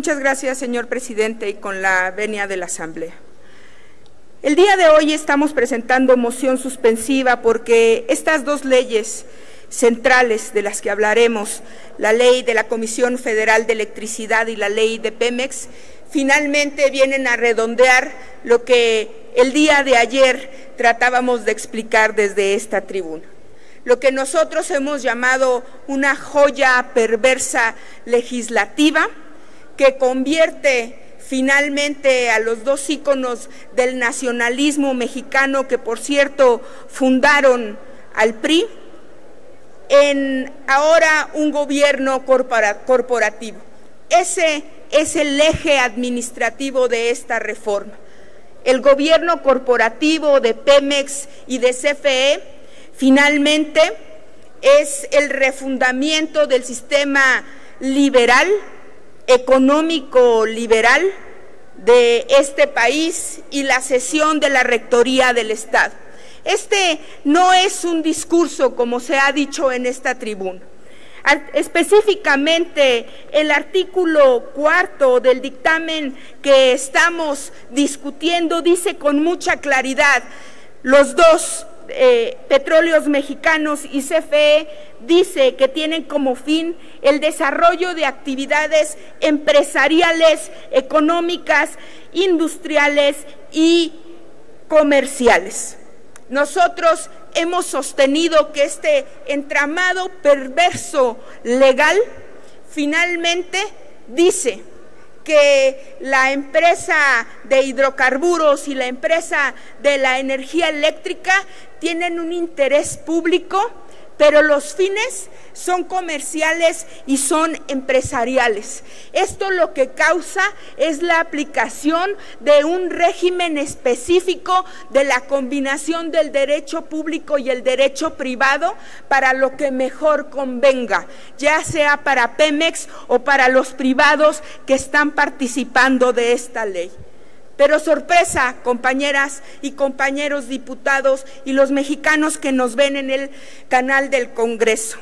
Muchas gracias, señor presidente, y con la venia de la Asamblea. El día de hoy estamos presentando moción suspensiva porque estas dos leyes centrales de las que hablaremos, la ley de la Comisión Federal de Electricidad y la ley de Pemex, finalmente vienen a redondear lo que el día de ayer tratábamos de explicar desde esta tribuna. Lo que nosotros hemos llamado una joya perversa legislativa que convierte finalmente a los dos íconos del nacionalismo mexicano que por cierto fundaron al PRI, en ahora un gobierno corporativo. Ese es el eje administrativo de esta reforma. El gobierno corporativo de Pemex y de CFE finalmente es el refundamiento del sistema liberal, económico liberal de este país y la cesión de la rectoría del Estado. Este no es un discurso como se ha dicho en esta tribuna. Específicamente, el artículo cuarto del dictamen que estamos discutiendo dice con mucha claridad, los dos eh, petróleos mexicanos y CFE dice que tienen como fin el desarrollo de actividades empresariales, económicas, industriales y comerciales. Nosotros hemos sostenido que este entramado perverso legal finalmente dice que la empresa de hidrocarburos y la empresa de la energía eléctrica tienen un interés público pero los fines son comerciales y son empresariales. Esto lo que causa es la aplicación de un régimen específico de la combinación del derecho público y el derecho privado para lo que mejor convenga, ya sea para Pemex o para los privados que están participando de esta ley. Pero sorpresa, compañeras y compañeros diputados y los mexicanos que nos ven en el canal del Congreso.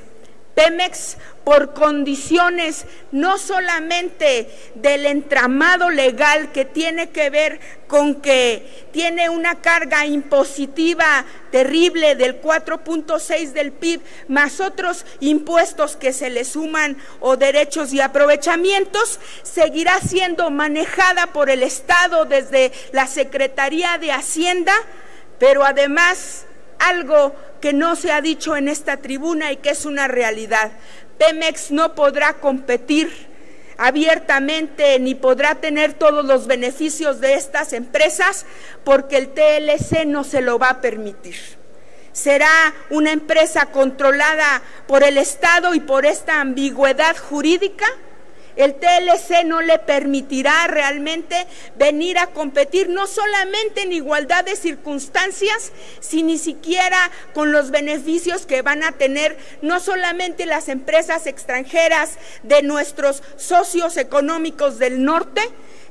Pemex por condiciones no solamente del entramado legal que tiene que ver con que tiene una carga impositiva terrible del 4.6 del PIB, más otros impuestos que se le suman o derechos y aprovechamientos, seguirá siendo manejada por el Estado desde la Secretaría de Hacienda, pero además algo que no se ha dicho en esta tribuna y que es una realidad. Pemex no podrá competir abiertamente ni podrá tener todos los beneficios de estas empresas porque el TLC no se lo va a permitir. Será una empresa controlada por el Estado y por esta ambigüedad jurídica el TLC no le permitirá realmente venir a competir no solamente en igualdad de circunstancias, sino ni siquiera con los beneficios que van a tener no solamente las empresas extranjeras de nuestros socios económicos del norte,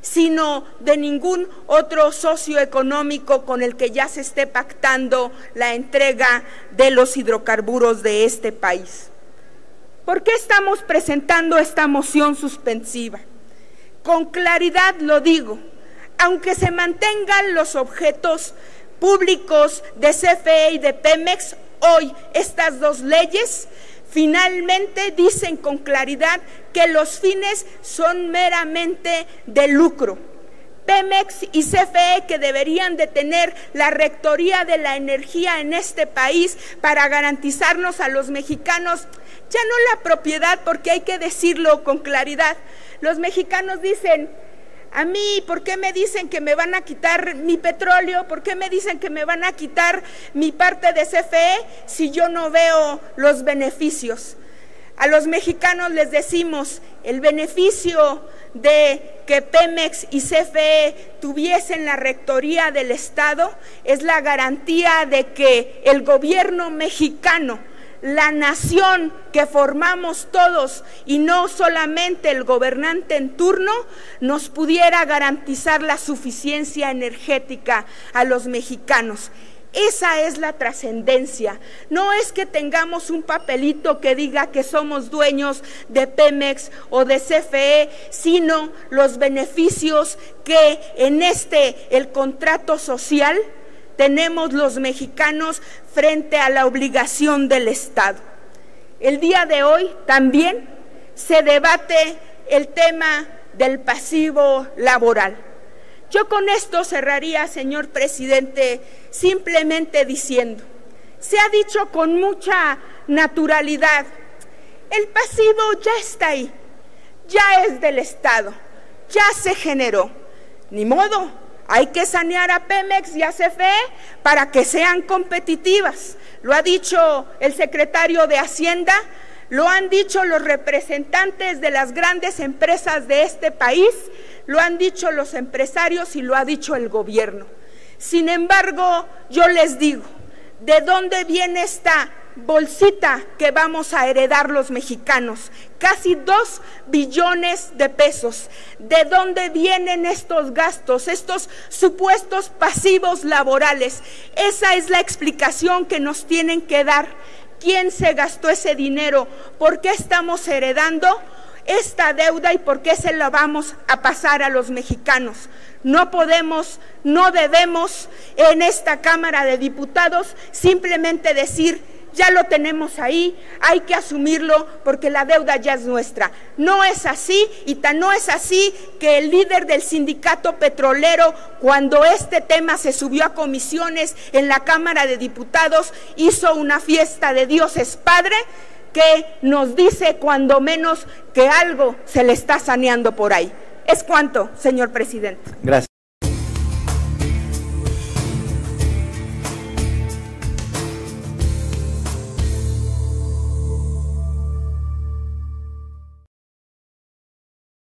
sino de ningún otro socio económico con el que ya se esté pactando la entrega de los hidrocarburos de este país. ¿Por qué estamos presentando esta moción suspensiva? Con claridad lo digo, aunque se mantengan los objetos públicos de CFE y de Pemex, hoy estas dos leyes finalmente dicen con claridad que los fines son meramente de lucro Pemex y CFE que deberían de tener la rectoría de la energía en este país para garantizarnos a los mexicanos ya no la propiedad, porque hay que decirlo con claridad. Los mexicanos dicen, a mí, ¿por qué me dicen que me van a quitar mi petróleo? ¿Por qué me dicen que me van a quitar mi parte de CFE si yo no veo los beneficios? A los mexicanos les decimos, el beneficio de que Pemex y CFE tuviesen la rectoría del Estado es la garantía de que el gobierno mexicano, la nación que formamos todos y no solamente el gobernante en turno, nos pudiera garantizar la suficiencia energética a los mexicanos. Esa es la trascendencia. No es que tengamos un papelito que diga que somos dueños de Pemex o de CFE, sino los beneficios que en este, el contrato social, tenemos los mexicanos frente a la obligación del Estado. El día de hoy también se debate el tema del pasivo laboral. Yo con esto cerraría, señor presidente, simplemente diciendo, se ha dicho con mucha naturalidad, el pasivo ya está ahí, ya es del Estado, ya se generó. Ni modo, hay que sanear a Pemex y a CFE para que sean competitivas. Lo ha dicho el secretario de Hacienda, lo han dicho los representantes de las grandes empresas de este país, lo han dicho los empresarios y lo ha dicho el gobierno. Sin embargo, yo les digo, ¿de dónde viene esta bolsita que vamos a heredar los mexicanos? Casi dos billones de pesos. ¿De dónde vienen estos gastos, estos supuestos pasivos laborales? Esa es la explicación que nos tienen que dar. ¿Quién se gastó ese dinero? ¿Por qué estamos heredando? esta deuda y por qué se la vamos a pasar a los mexicanos. No podemos, no debemos en esta Cámara de Diputados simplemente decir, ya lo tenemos ahí, hay que asumirlo porque la deuda ya es nuestra. No es así y tan no es así que el líder del sindicato petrolero, cuando este tema se subió a comisiones en la Cámara de Diputados, hizo una fiesta de Dios es Padre que nos dice cuando menos que algo se le está saneando por ahí. ¿Es cuánto, señor presidente? Gracias.